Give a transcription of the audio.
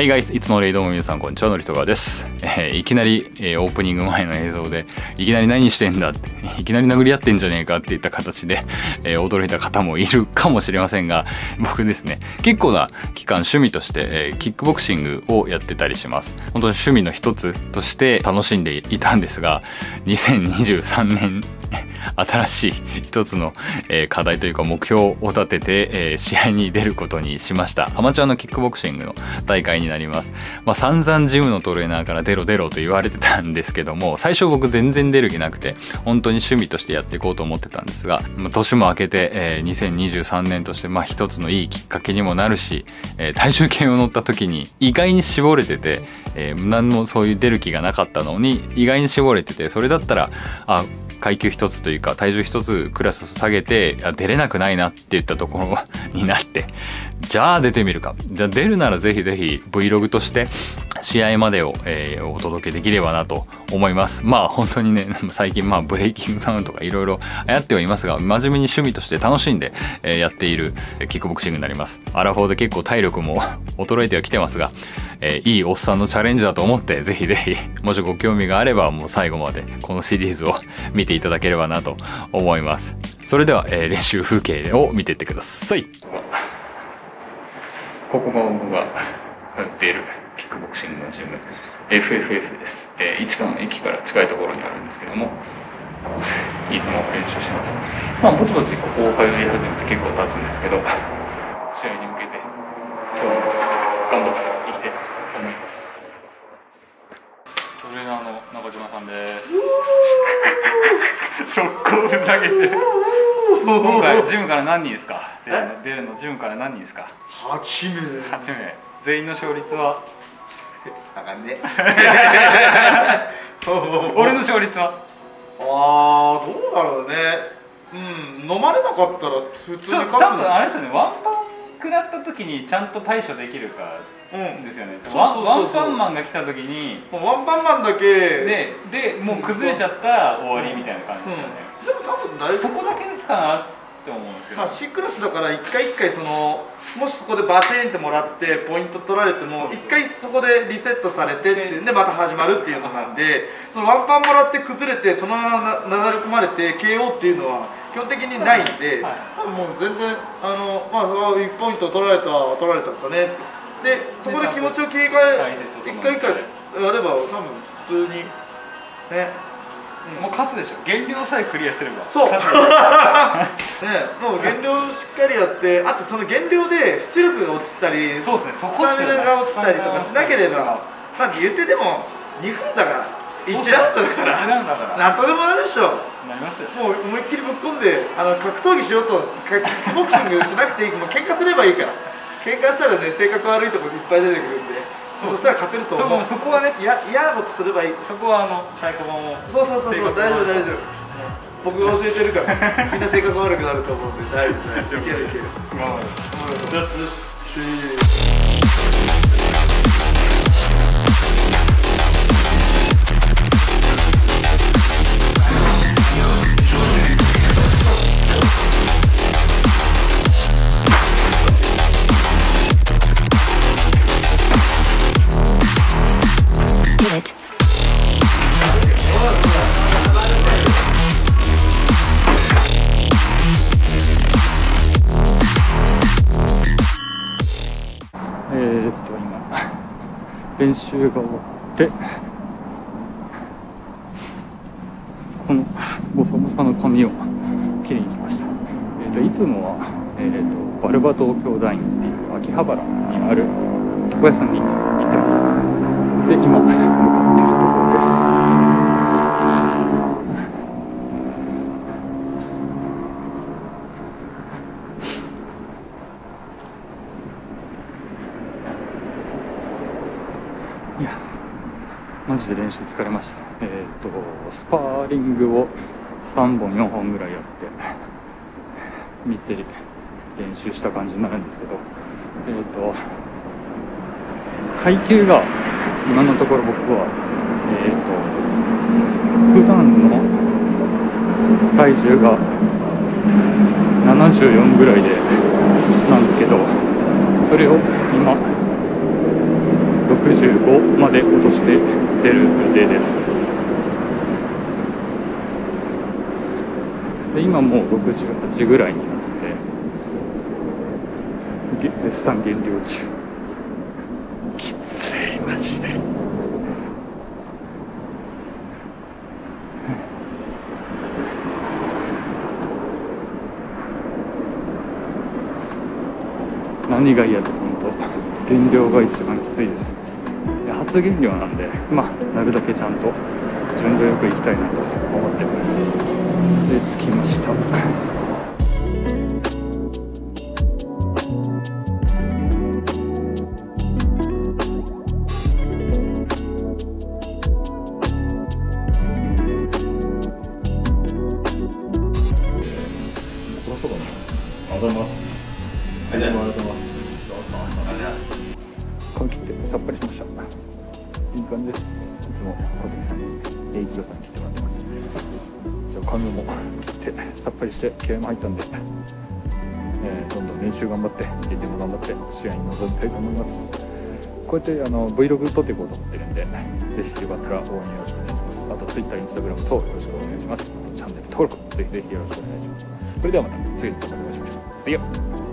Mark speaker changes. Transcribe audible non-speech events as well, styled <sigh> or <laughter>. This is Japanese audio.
Speaker 1: Hey guys! いつもレイドも皆さんこんにちはのりとがです、えー、いきなり、えー、オープニング前の映像でいきなり何してんだって <laughs> いきなり殴り合ってんじゃねえかっていった形で、えー、驚いた方もいるかもしれませんが僕ですね結構な期間趣味として、え、キックボクシングをやってたりします本当に趣味の一つとして楽しんでいたんですが2023年新しい一つの、えー、課題というか目標を立てて、えー、試合に出ることにしました。アマチュアのキックボクシングの大会になります、まあ、散々ジムのトレーナーから出ろ出ろと言われてたんですけども最初僕全然出る気なくて本当に趣味としてやっていこうと思ってたんですが、まあ、年も明けて、えー、2023年としてまあ一つのいいきっかけにもなるし、えー、体重計を乗った時に意外に絞れてて、えー、何もそういう出る気がなかったのに意外に絞れててそれだったらあ階級一つというか体重一つクラス下げて出れなくないなって言ったところになって。じゃあ出てみるか。じゃあ出るならぜひぜひ Vlog として試合までを、えー、お届けできればなと思います。まあ本当にね <laughs> 最近まあブレイキングダウンとかいろいろ流行ってはいますが真面目に趣味として楽しんで、えー、やっているキックボクシングになります。アラフォーで結構体力も <laughs> 衰えてはきてますが、えー、いいおっさんのチャレンジだと思ってぜひぜひもしご興味があればもう最後までこのシリーズを <laughs> 見ていただければなと思います。それでは、えー、練習風景を見ていってください。ここが僕が通っている。キックボクシングのジム。FFF です、えー、市川の駅から近いところにあるんですけども。いつも練習してます。まあぼちぼちここを通い始めて結構経つんですけど試合に向けて今日も頑張っていきたいと思います。トレーナーの中島さんです。<laughs> 速攻ふざけて。今回ジムから何人ですか？出るのジムから何人ですか
Speaker 2: ？8名。
Speaker 1: 8名。全員の勝率は？
Speaker 2: あかんね <laughs>
Speaker 1: 俺の勝率は？
Speaker 2: ああどうだろうね。うん飲まれなかったら普通に勝つ
Speaker 1: 多分あれですよね。ワンパン食らった時にちゃんと対処できるかですよね、うん、ワンパンマンが来た時に。
Speaker 2: ワンパンマンだけ。
Speaker 1: ででもう崩れちゃったら終わりみたいな感じですよね、
Speaker 2: うん、でも多分大丈夫。
Speaker 1: そこだけかなって思うんですけど、まあ、
Speaker 2: C クラスだから一回一回そのもしそこでバチンってもらってポイント取られても一回そこでリセットされてってでまた始まるっていうのなんでそのワンパンもらって崩れてそのままなだれ込まれて KO っていうのは基本的にないんで、はい、もう全然あのまあその1ポイント取られた取られちゃったねでそこで気持ちを切り替え一回一回やれば多分普通にね。
Speaker 1: もう勝つでしょ。減量さえクリアすれば。
Speaker 2: そう。ね <laughs> もう減量しっかりやってあとその減量で出力が落ちたり
Speaker 1: そうですねそこ
Speaker 2: スタミナが落ちたりとかしなければまあ言ってでも2分だから1ラウンドだから1ラウンドだから。何とでもなるでしょ。
Speaker 1: なりますよ。
Speaker 2: もう思いっきりぶっ込んであの格闘技しようとキックボクシングしなくていい。もう喧嘩すればいいから。喧嘩したらね性格悪いところいっぱい出てくるんで。そしたら勝てると思う。そこはね。嫌なことすればいい。
Speaker 1: そこはあの太鼓判を。
Speaker 2: そうそうそうそう大丈夫大丈夫僕が教えてるからみんな性格悪くなると思うんで大丈夫です。いけるいける。まあ、よ
Speaker 1: 練習が終わってこのボサボサの髪を切りに来ました、えーと、いつもは、えーと、バルバ東京ダインっていう秋葉原にある床屋さんに行ってます。で今向かってるところですいやマジで練習疲れました。えっ、とスパーリングを3本4本ぐらいやってみっちり練習した感じになるんですけどえっ、と階級が今のところ僕はえっ、ー、と普段の体重が74ぐらいでなんですけどそれを今65まで落として出る予定です。で今もう68ぐらいになって絶賛減量中。きついマジで。<laughs> 何が嫌って本当減量が一番きついです。で初減量なんでまあなるだけちゃんと順序よく行きたいなと思ってます。で着きました。うございます。ありがとうございます。どうぞありがとうございます。髪切ってさっぱりしましたいい感じですいつも小関さんに栄一郎さんに切ってもらってますじゃあ髪も切ってさっぱりして気合も入ったんで、えーどんどん練習頑張ってゲーム頑張って試合に臨みたいと思いますこうやってあの Vlog 撮っていこうと思ってるんでぜひよかったら応援よろしくお願いしますあと Twitter、Instagram 等よろしくお願いしますあとチャンネル登録ぜひぜひよろしくお願いしますそれではまた次の動画でお会いしましょう See you!